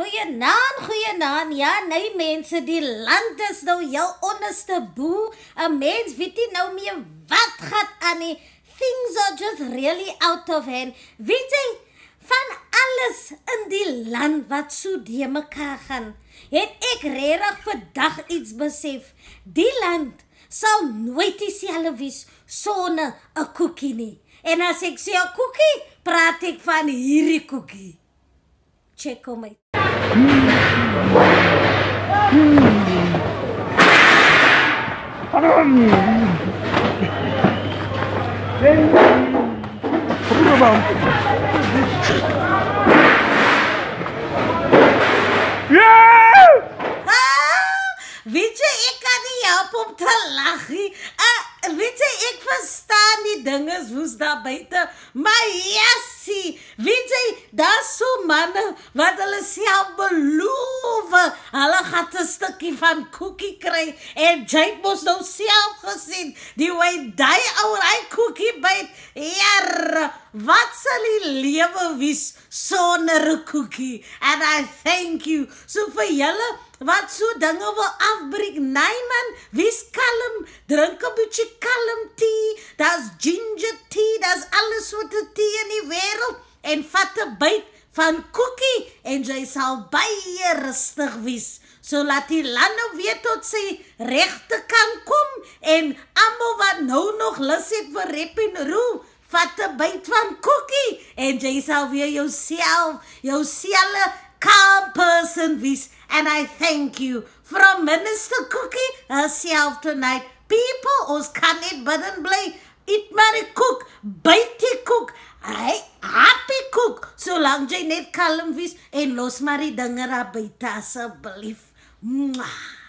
Goeienaand, goeienaand. Ja, nee mense, die land is nou jou onderste boe. 'n Mens weet nie nou meer wat gaan aan nie. Things are just really out of hand. Weet jy van alles in die land wat so de mekaar gaan. Het ek regtig vandag iets besef. Die land sal nooit dieselfde wees sonder 'n koekie nie. En as ek sê 'n koekie, praat ek van hierdie koekie. Check hom uit. Weet jy ek kan nie help om te lag nie. Uh, weet jy ek verstaan die dinge woes daar buite, maar jessie, weet jy daar's so manne wat hulle self beloof hulle gaan 'n stukkie van koekie kry en jy mos nou self gesien die way daai ou hy koekie byt. Ja, wat sal die lewe wees sonder 'n koekie? And I thank you. So vir julle wat so dinge wil afbreek. Nee man, wees kalm, drink 'n bietjie kalm tee. Daar's ginger tea, daar's alles wat 'n tee in die wêreld en vat 'n byt van koekie en jy sal baie rustig wees. So laat die land nou weer tot sy regte kan kom en almal wat nou nog lus het vir rap en roll Vat 'n byt van koekie en jy sal weer jouself, jouselfe calm person wees and I thank you from Minister Cookie herself tonight. People, ons kan net bidden bly. Eat maar die koek, byt die koek. Hy happy koek solank jy net kalm wees en los maar die dinge daar buite asseblief. Mwah.